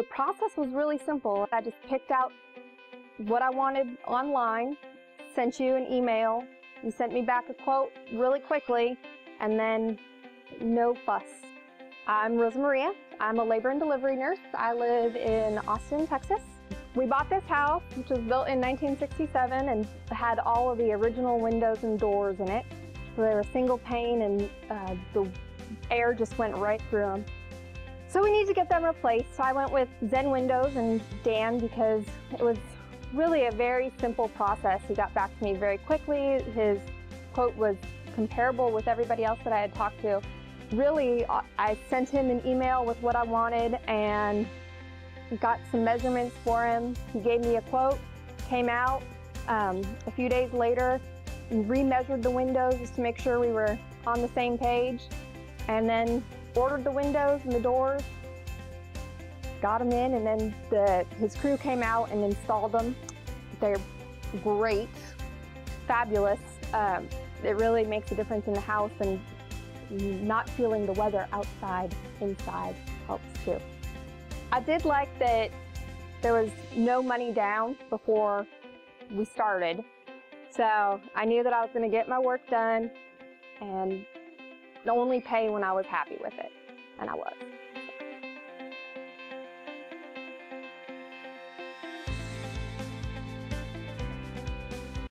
The process was really simple. I just picked out what I wanted online, sent you an email, you sent me back a quote really quickly, and then no fuss. I'm Rosa Maria. I'm a labor and delivery nurse. I live in Austin, Texas. We bought this house, which was built in 1967 and had all of the original windows and doors in it. So they were single pane and uh, the air just went right through them. So we need to get them replaced. So I went with Zen Windows and Dan because it was really a very simple process. He got back to me very quickly. His quote was comparable with everybody else that I had talked to. Really, I sent him an email with what I wanted and got some measurements for him. He gave me a quote, came out um, a few days later, remeasured the windows just to make sure we were on the same page, and then ordered the windows and the doors, got them in, and then the, his crew came out and installed them. They're great, fabulous. Um, it really makes a difference in the house and not feeling the weather outside, inside helps too. I did like that there was no money down before we started. So I knew that I was going to get my work done and only pay when I was happy with it. And I was.